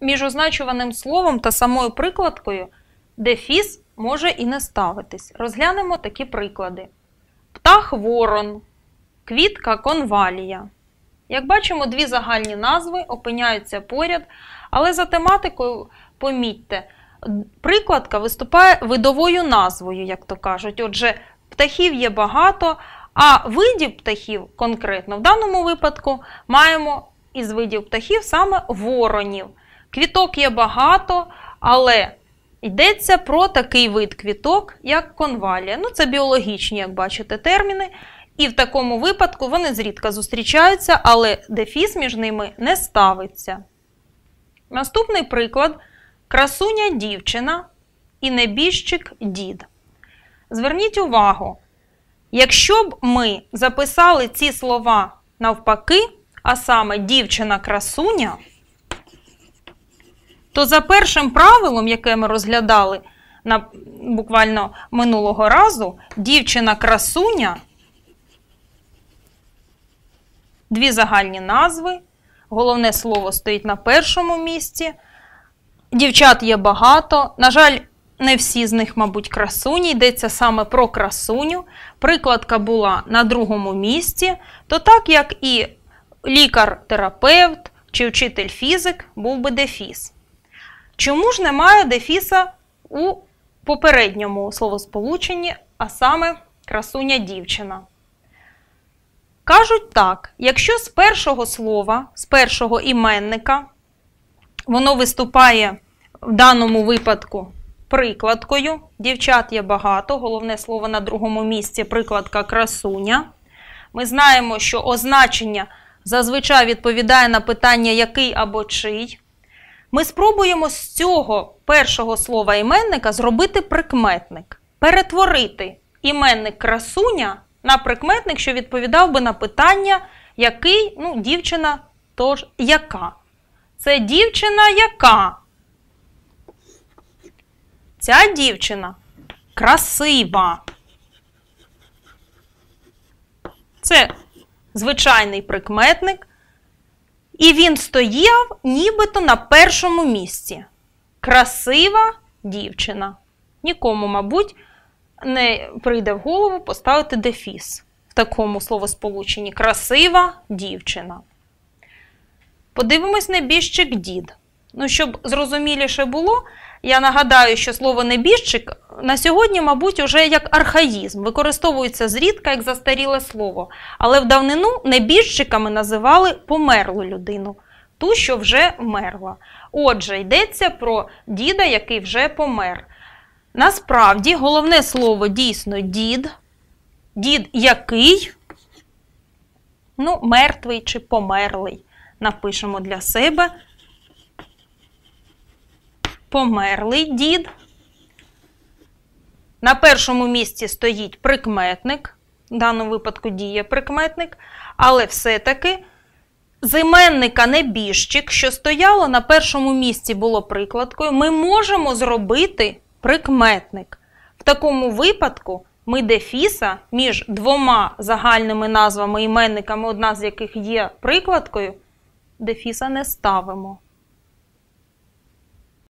між означуваним словом та самою прикладкою дефіс може і не ставитись. Розглянемо такі приклади: птах ворон, квітка конвалія. Як бачимо, дві загальні назви опиняються поряд, але за тематикою, помітьте, прикладка виступає видовою назвою, як то кажуть. Отже, птахів є багато, а видів птахів конкретно в даному випадку маємо із видів птахів саме воронів. Квіток є багато, але йдеться про такий вид квіток, як конвалія. Ну, це біологічні, як бачите, терміни. І в такому випадку вони зрідка зустрічаються, але дефіс між ними не ставиться. Наступний приклад красуня дівчина і небіжчик дід. Зверніть увагу, якщо б ми записали ці слова навпаки, а саме дівчина-красуня, то за першим правилом, яке ми розглядали на, буквально минулого разу, дівчина-красуня, дві загальні назви, головне слово стоїть на першому місці. Дівчат є багато. На жаль, не всі з них, мабуть, красуні. Йдеться саме про красуню. Прикладка була на другому місці, то так як і лікар-терапевт чи вчитель фізик був би дефіс. Чому ж немає дефіса у попередньому словосполученні, а саме красуня дівчина? Кажуть так: якщо з першого слова, з першого іменника, воно виступає в даному випадку прикладкою, дівчат є багато, головне слово на другому місці прикладка красуня. Ми знаємо, що означення зазвичай відповідає на питання який або чий. Ми спробуємо з цього першого слова іменника зробити прикметник, перетворити іменник красуня на прикметник, що відповідав би на питання, який, ну, дівчина тож яка. Це дівчина яка? Ця дівчина красива. Це звичайний прикметник. І він стояв нібито на першому місці. Красива дівчина. Нікому, мабуть, не прийде в голову поставити дефіс в такому словосполученні. Красива дівчина. Подивимось на біжчик дід. Ну, щоб зрозуміліше було, я нагадаю, що слово небіжчик на сьогодні, мабуть, уже як архаїзм, використовується зрідка як застаріле слово. Але в давнину небіжчиками називали померлу людину, ту, що вже вмерла. Отже, йдеться про діда, який вже помер. Насправді, головне слово дійсно дід. Дід який? Ну, мертвий чи померлий. Напишемо для себе. Померлий дід. На першому місці стоїть прикметник, в даному випадку діє прикметник, але все-таки з іменника небіжчик, що стояло на першому місці було прикладкою, ми можемо зробити прикметник. В такому випадку ми дефіса між двома загальними назвами іменниками, одна з яких є прикладкою, дефіса не ставимо.